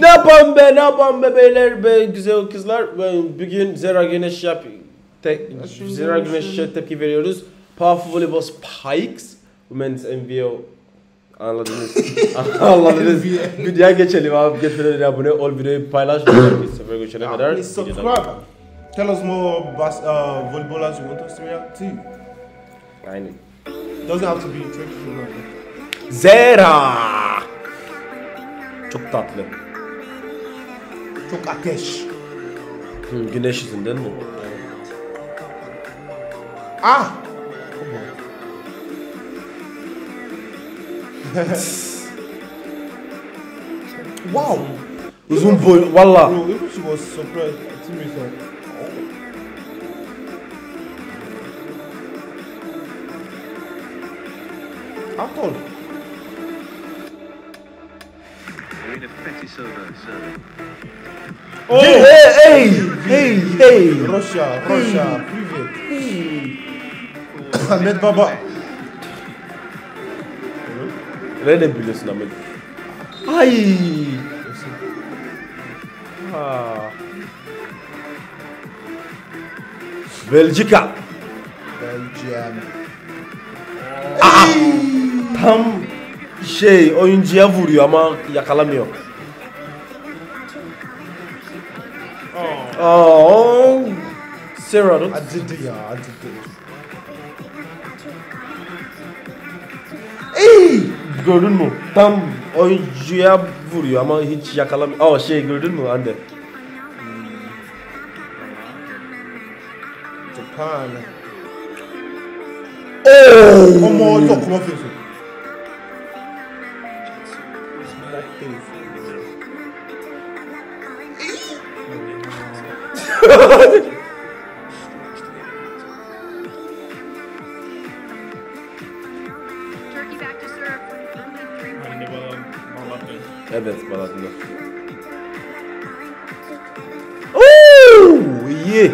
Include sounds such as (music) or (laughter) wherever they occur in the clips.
Ne yapalım be ne yapalım be beyler be güzel kızlar. Ben bugün Zera Güneş yap te, Zera Güneş'e tepki veriyoruz. Powerful Volleyball Spikes Women's MVO Anladınız. (laughs) (laughs) Anladınız. Videoya geçelim abi. Geçmeden önce abone ol videoyu paylaş. Bir sefer geçene kadar. please subscribe. Tell us more bas- uh, volleyballers you want us to react to. Aynen. Doesn't have to be traditional. Zera. Çok tatlı. Çok ateş. Hı, güneş yüzünden mi? Ah! wow! Uzun boy valla. Bro, even she was surprised. Teammates like. Apple. Marina Fetisova serving. Hey hey hey hey. Russia, Russia, привет. Ahmet Baba. Nereden biliyorsun Ahmet? Ay. Ha. Belçika. Belgium. Tam şey oyuncuya vuruyor ama yakalamıyor. Oh. Sarah Acıdı ya, acıdı. gördün mü? Tam oyuncuya vuruyor ama hiç yakalamıyor. Aa şey gördün mü anne? Japan. Oh. Ọmọ ọjọ́ kọ́mọ́ fèsì. Evet Balatino. Oo, iyi.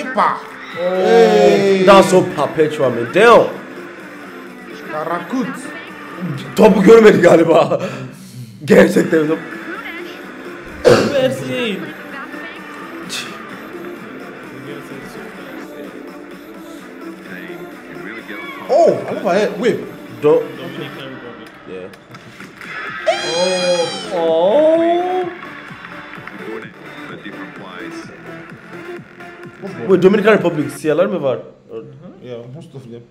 İpa. That's so perpetual man. Damn. Karakut. Topu görmedi galiba. Gerçekten top. Versin. Oh, I love her hair. Wait. Do yeah. Oh. Oh. Wait, Dominican Republic, See mi var? Or... Yeah, most of them.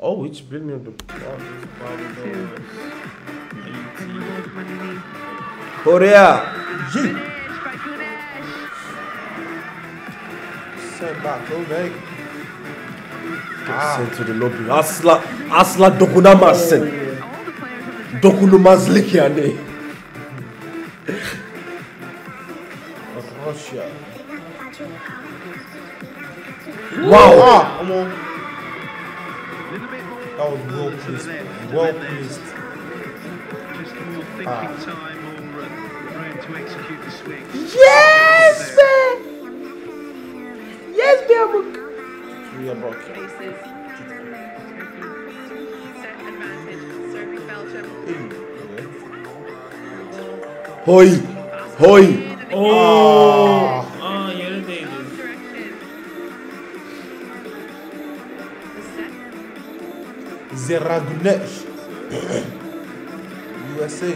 Oh, hiç bilmiyordum. Korea. Sen bak, go back. Ah. Sen to the lobby. Asla asla dokunamazsın. Dokunulmazlık yani. Russia. Wow. Ah, come on. That was well placed. Well placed. Swing. Yes man. Yes man. Leah Bocchia. Hoy! Hoy! Oh! Ah, Aa (coughs) USA.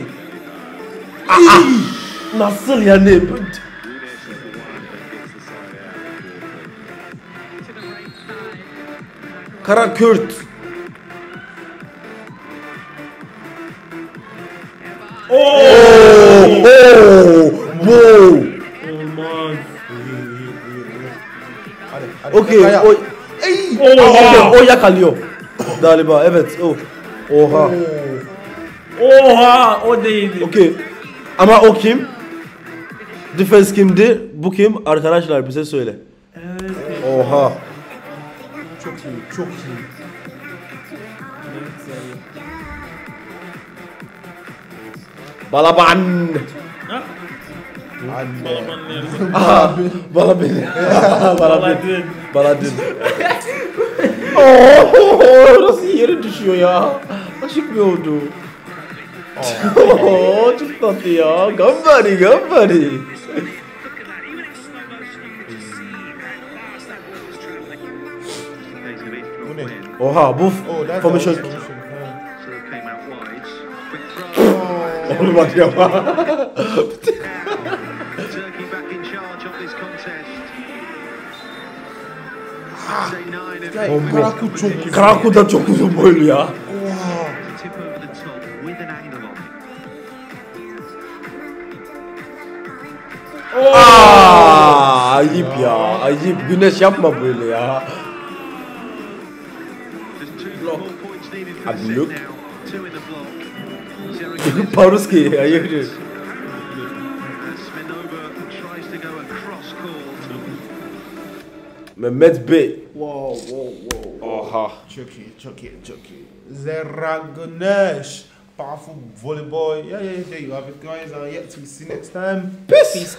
Side. Kara Kürt. Oh, oh, wow. Olmaz. Hadi, hadi. Okey, o, Oha. okay, o yakalıyor. Galiba evet, o. Oha. Oha o değdi. Okey. Ama o kim? Defense kimdi? Bu kim? Arkadaşlar bize söyle. Evet. Oha. Çok iyi, çok iyi. Balaban. Ha? Anne. (laughs) Balaban nerede? Aha. Baladın. Bana dün. Oo, nasıl yere düşüyor ya? Aşık mı oldu? Oo çok tatlı ya. Gambari gambari. Bu ne? Oha bu Oh, throw. Oğlum bak ya. Karaku çok. Karaku da çok uzun boylu ya. tip over the top with an angle on it. Aa, ayıp ya. Ayıp. Güneş yapma böyle ya. Smenova tries to go across court. Mehmet Bey. Wow, wow, wow. Oha. Çok iyi, çok iyi, çok iyi. Zeragonesh. Powerful volleyball. Yeah, yeah, there you have it, guys. Uh, yet to see next time. Peace.